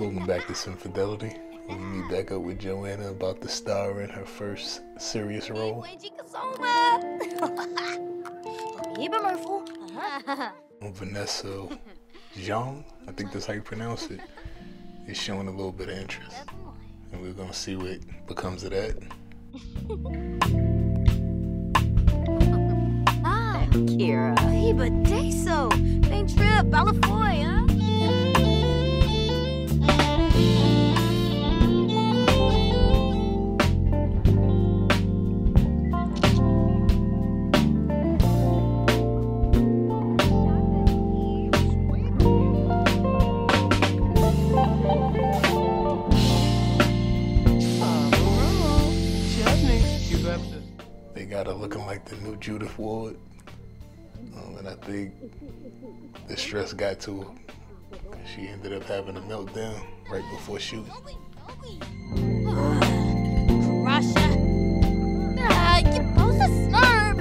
Welcome back to Sim Fidelity. We meet back up with Joanna about the star in her first serious role. Vanessa Zhang, I think that's how you pronounce it, is showing a little bit of interest. And we're gonna see what becomes of that. Ah, Kira. Iba Deso. Main trip, huh? Got her looking like the new Judith Ward. Um, and I think the stress got to her. She ended up having a meltdown right before shooting. Russia. Ah, you both a snurb.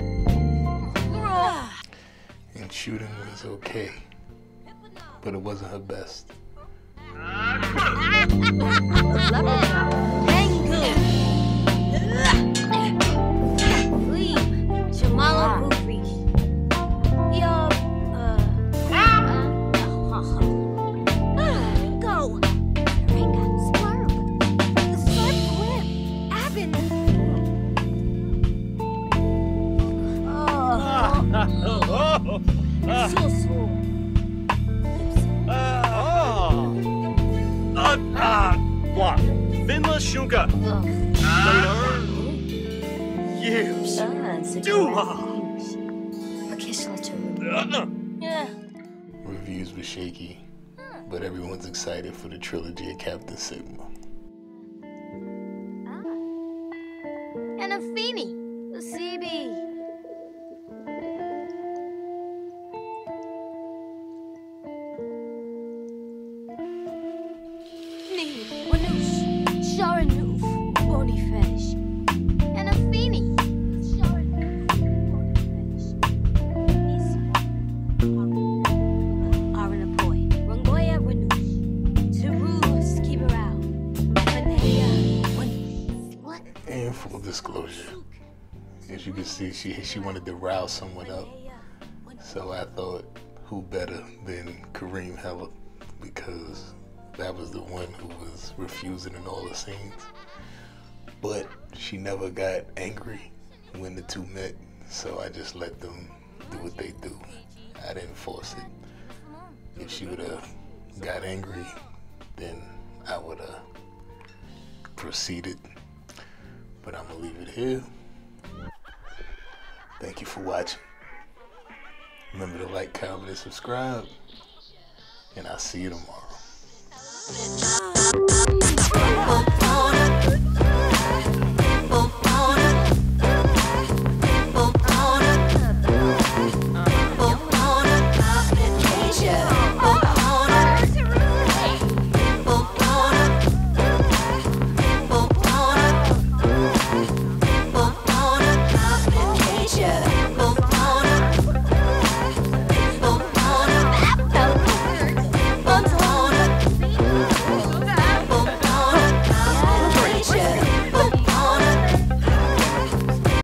And shooting was okay, but it wasn't her best. Yeah. Reviews were shaky, but everyone's excited for the trilogy of Captain Sigma. Ah. And a Feeny. And full disclosure, as you can see, she she wanted to rouse someone up. So I thought, who better than Kareem Hella, because that was the one who was refusing in all the scenes. But she never got angry when the two met, so I just let them do what they do. I didn't force it. If she would have got angry, then I would have proceeded. But I'm gonna leave it here. Thank you for watching. Remember to like, comment, and subscribe. And I'll see you tomorrow.